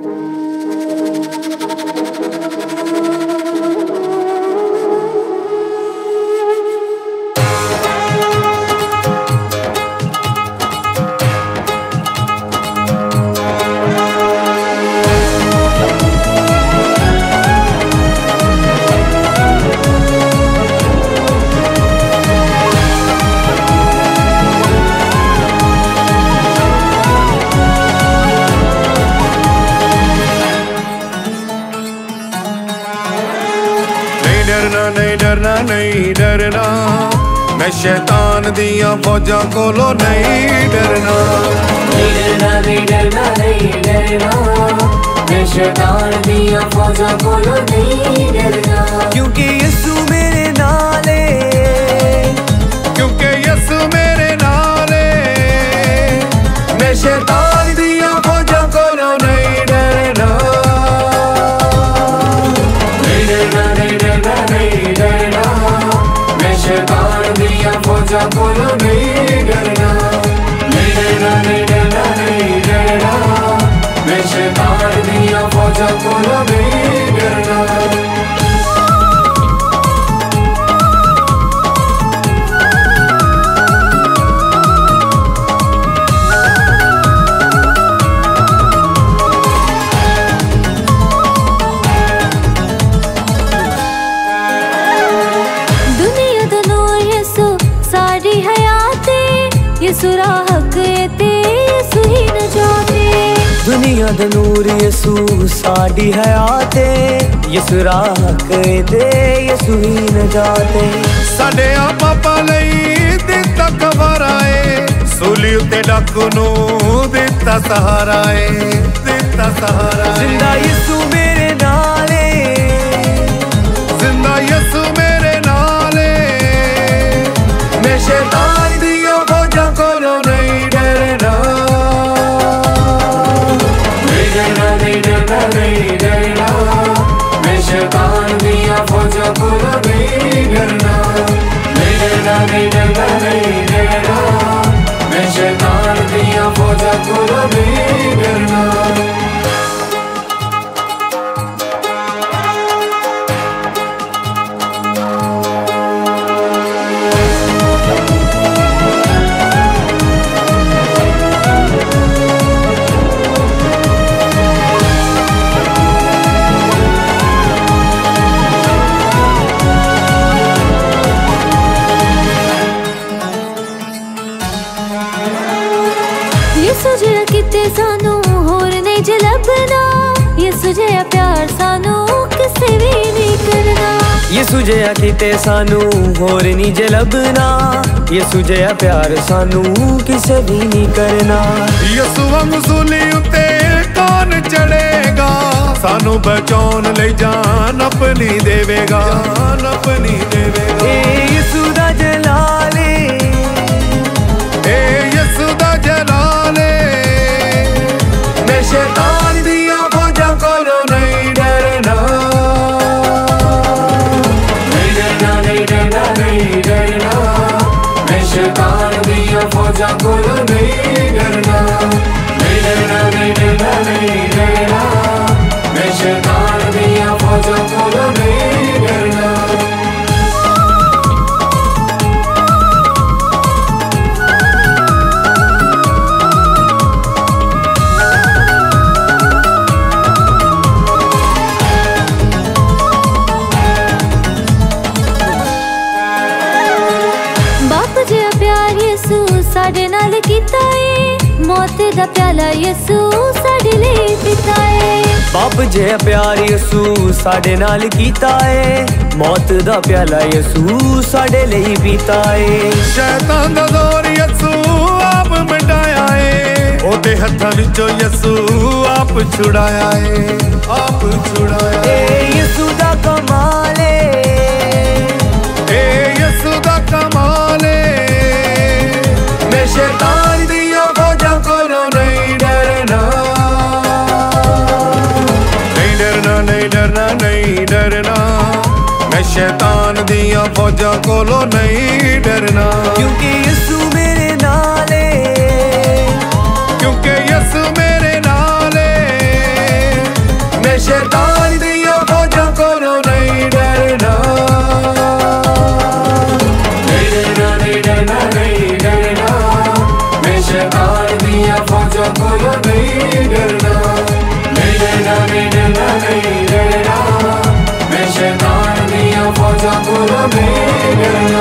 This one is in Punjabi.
ਨਹੀਂ ਡਰਨਾ ਨਹੀਂ ਡਰਨਾ ਨਹੀਂ ਡਰਨਾ। ਮੈਂ ਸ਼ੈਤਾਨ ਦੀਆਂ ਫੌਜਾਂ ਕੋਲੋਂ ਨਹੀਂ ਡਰਨਾ। ਨਹੀਂ ਡਰਨਾ ਨਹੀਂ ਡਰਨਾ ਨਹੀਂ ਡਰਨਾ। ਮੈਂ ਸ਼ੈਤਾਨ ਦੀਆਂ ਫੌਜਾਂ ਕੋਲੋਂ ਨਹੀਂ ਡਰਨਾ। ਕਿਉਂਕਿ ਯਿਸੂ ਮੇਰੇ ਫੌਜਾਂ ਦੁਨੀਆ ਦਾ ਨੂਰ ਯਿਸੂ ਸਾਡੀ ਹਯਾਤ ਯਿਸੂ ਕੇ ਦੇ ਯਿਸੂ ਹੀ ਨਜਾਤ ਸਾਡੇ ਆ ਪਾਪਾ ਲਈ ਦਿੱਤਾ ਕਵਾਰਾ ਏ ਸੂਲੀ ਉੱਤੇ ਡਾਕੂ ਨੂੰ ਦਿੱਤਾ ਸਹਾਰਾ ਏ ਦਿੱਤਾ ਸਹਾਰਾ ਜ਼ਿੰਦਾ ਯਿਸੂ ਨਹੀਂ ਡਰਨਾ ਨਹੀਂ ਡਰਨਾ ਨਹੀਂ ਡਰਨਾ ਮੈਂ ਸ਼ੈਤਾਨ ਦੀਆਂ ਫੌਜਾਂ ਕੋਲੋਂ ਨਹੀਂ ਡਰਨਾ। ਯਿਸੂ ਜਿਹੜਾ ਕਿਤੇ ਸਾਨੂੰ ਹੋਰ ਨਹੀਂ ਜੇ ਲੱਭਣਾ। ਯਿਸੂ ਜਿਹਾ ਪਿਆਰ ਸਾਨੂੰ ਕਿਸੇ ਵੀ ਨਹੀਂ ਕਰਨਾ। ਯਿਸੂ ਜਿਹਾ ਕਿਤੇ ਸਾਨੂੰ ਹੋਰ ਨਹੀਂ ਜੇ ਲੱਭਣਾ। ਯਿਸੂ ਜਿਹਾ ਪਿਆਰ ਸਾਨੂੰ ਕਿਸੇ ਵੀ ਨਹੀਂ ਕਰਨਾ। ਯਿਸੂ ਵਾਂਗ ਸੂਲੀ ਉੱਤੇ ਕੌਣ ਚੜੇਗਾ ਸਾਨੂੰ ਬਚਾਉਣ ਲਈ ਜਾਨ ਆਪਣੀ ਦੇਵੇਗਾ। ਜਾਨ ਆਪਣੀ ਦੇਵੇਗਾ। ਸਾਡੇ ਨਾਲ ਕੀਤਾ ਏ। ਮੌਤ ਦਾ ਪਿਆਲਾ ਯਿਸੂ ਸਾਡੇ ਲਈ ਪੀਤਾ ਏ। ਬਾਪ ਜੇ ਪਿਆਰ ਯਿਸੂ ਸਾਡੇ ਨਾਲ ਕੀਤਾ ਏ। ਮੌਤ ਦਾ ਪਿਆਲਾ ਯਿਸੂ ਸਾਡੇ ਲਈ ਪੀਤਾ ਏ। ਸ਼ੈਤਾਨ ਦਾ ਜ਼ੋਰ ਯਿਸੂ ਆਪ ਮਿਟਾਇਆ ਏ। ਉਹਦੇ ਹੱਥਾਂ ਵਿੱਚੋਂ ਯਿਸੂ ਆਪ ਛੁਡਾਇਆ ਏ। ਆਪ ਛੁਡਾਇਆ ਏ ਯਿਸੂ ਦਾ ਡਰਨਾ ਨਹੀਂ ਡਰਨਾ ਨਹੀਂ ਡਰਨਾ। ਮੈਂ ਸ਼ੈਤਾਨ ਦੀਆਂ ਫੌਜਾਂ ਕੋਲੋਂ ਨਹੀਂ ਡਰਨਾ। ਕਿਉਂਕਿ ਯਿਸੂ ਮੇਰੇ Omega.